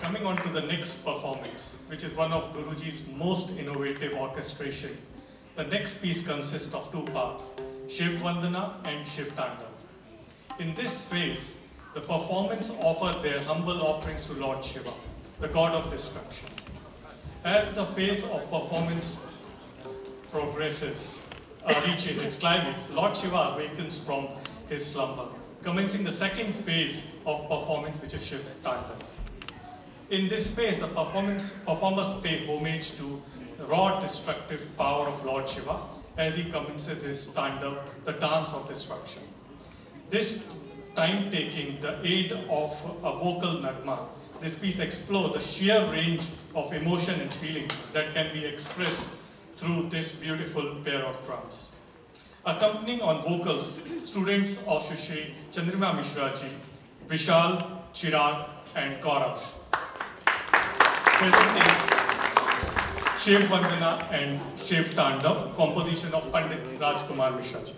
Coming on to the next performance, which is one of Guruji's most innovative orchestration. The next piece consists of two parts, Shiv Vandana and Shiv Tandav. In this phase, the performance offer their humble offerings to Lord Shiva, the god of destruction. As the phase of performance progresses, uh, reaches its climax, Lord Shiva awakens from his slumber, commencing the second phase of performance, which is Shiv Tandav. In this phase, the performers pay homage to the raw destructive power of Lord Shiva as he commences his tandav, the dance of destruction. This time taking the aid of a vocal nagma, this piece explores the sheer range of emotion and feeling that can be expressed through this beautiful pair of drums. Accompanying on vocals, students of Shri Chandrima Misra ji, Vishal, Chirag, and Gaurav Shiv Vandana and Shiv Tandav, composition of Pandit Rajkumar Mishra ji.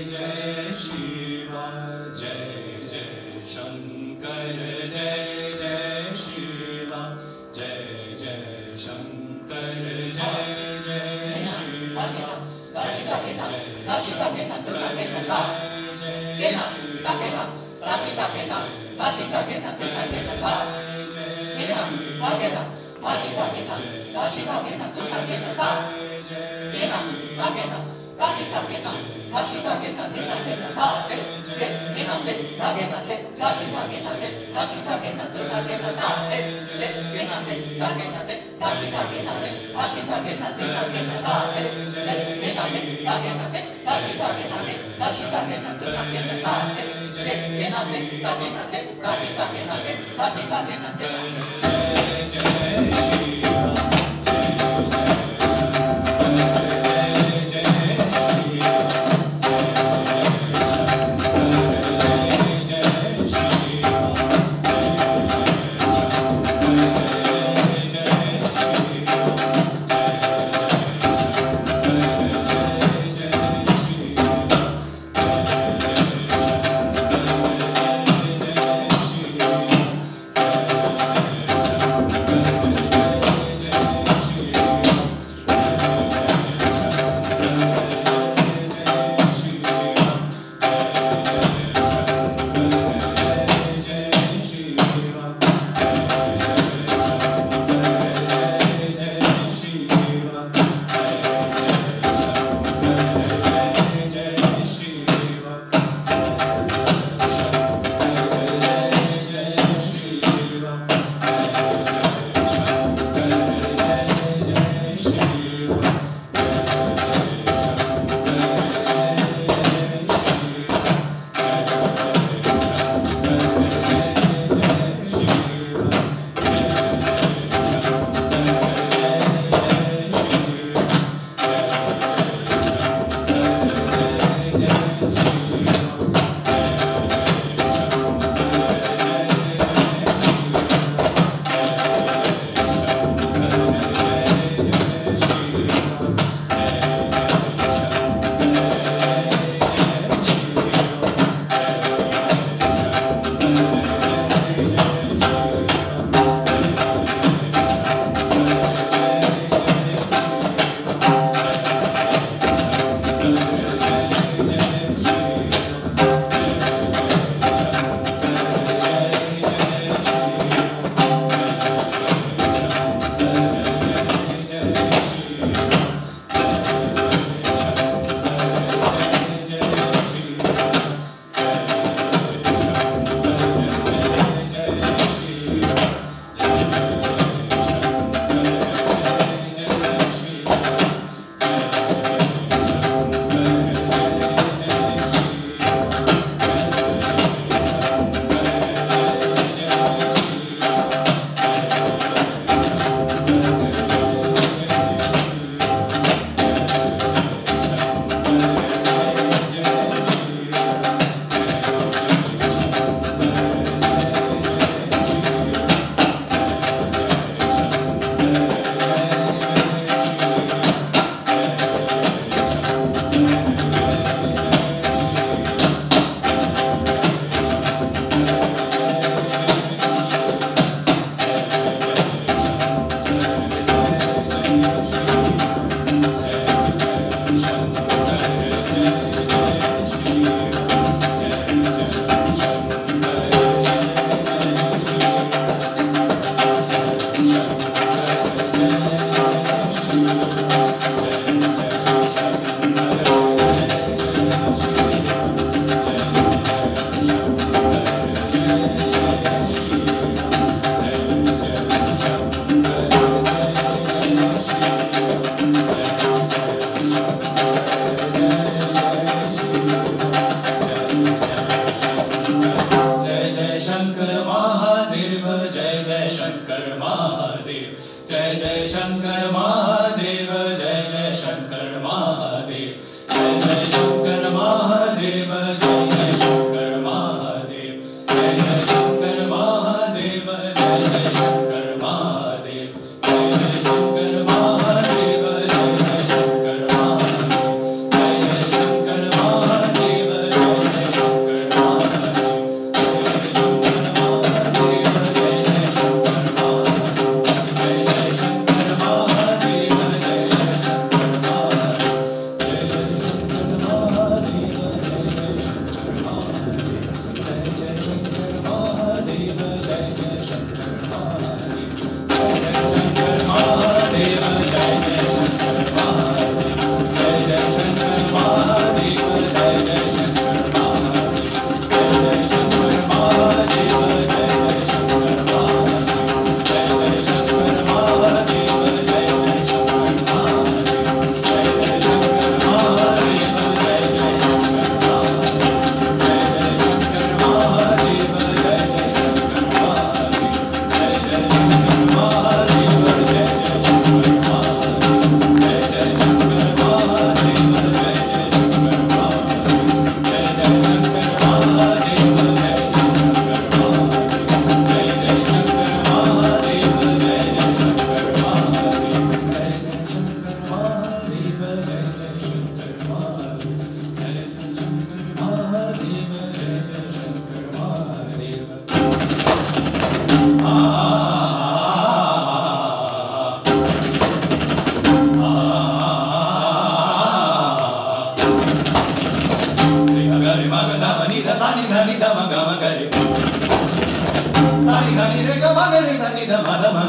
Jai Jai Shiv Jai Jai Shankar Jai Jai Shiv Jai Jai Shankar Jai Jai Shiv Jai Jai Shankar Jai Jai Shiv Jai かけたけたたしたけたてたけたたててけなてたけなてたけたけたてたしたけたてたけたたててけなてたけなてたしたけたてたしたけたてたけたたててけなてたけなてたしたけたてたしたけたてたけたたててけなてたけなてたしたけたてたしたけたてたけたたて Shiva.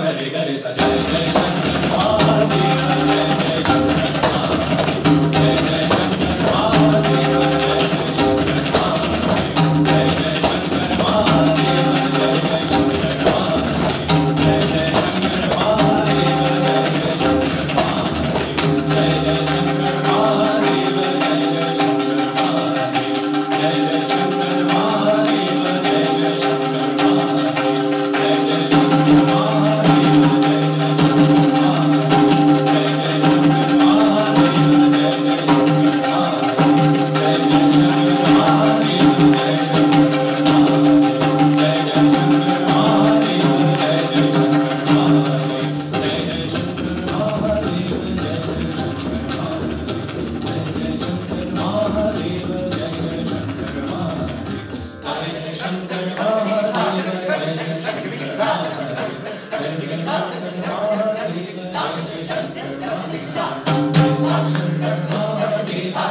Hare Hare Sajay Jai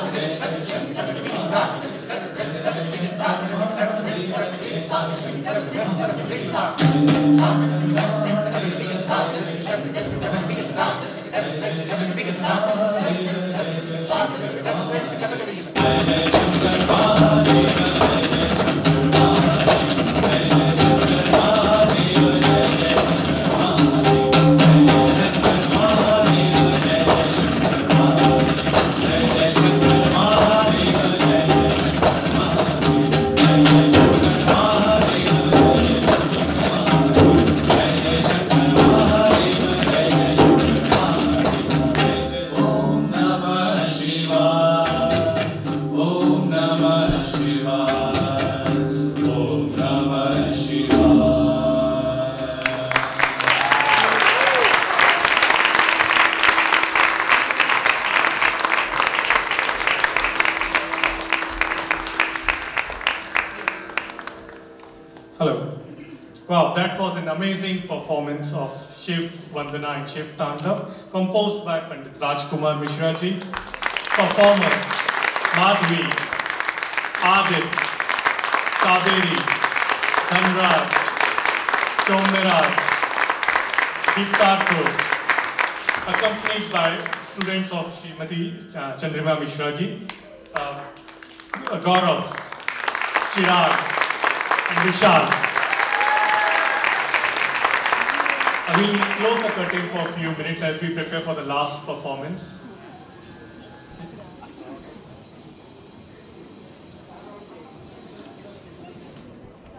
né? Wow, that was an amazing performance of Shiv Vandana and Shiv Tandav, composed by Pandit Rajkumar Misra ji. Performers Madhavi, Aadit, Saberi, Dhanraj, Soumyaraj, Deeptarpur, accompanied by students of Srimati uh, Chandrima Misra ji, uh, Gaurav, Chirag, and Vishal. we'll close the curtain for a few minutes as we prepare for the last performance.